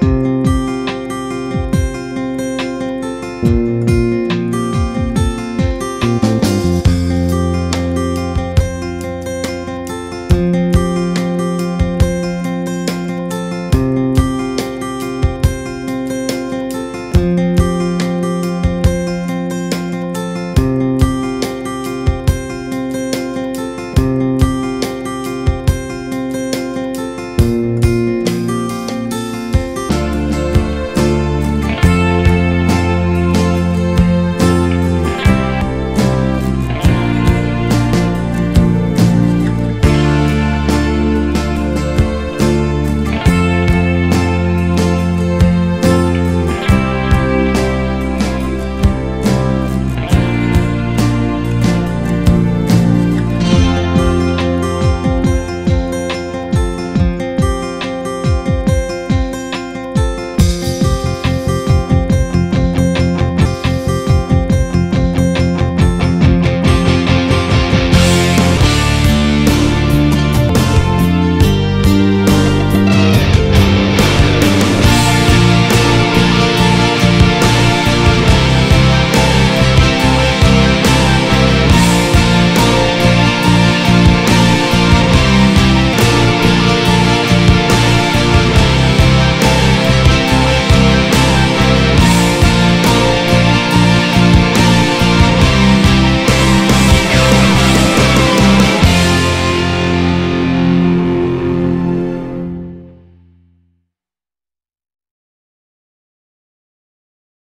Bye.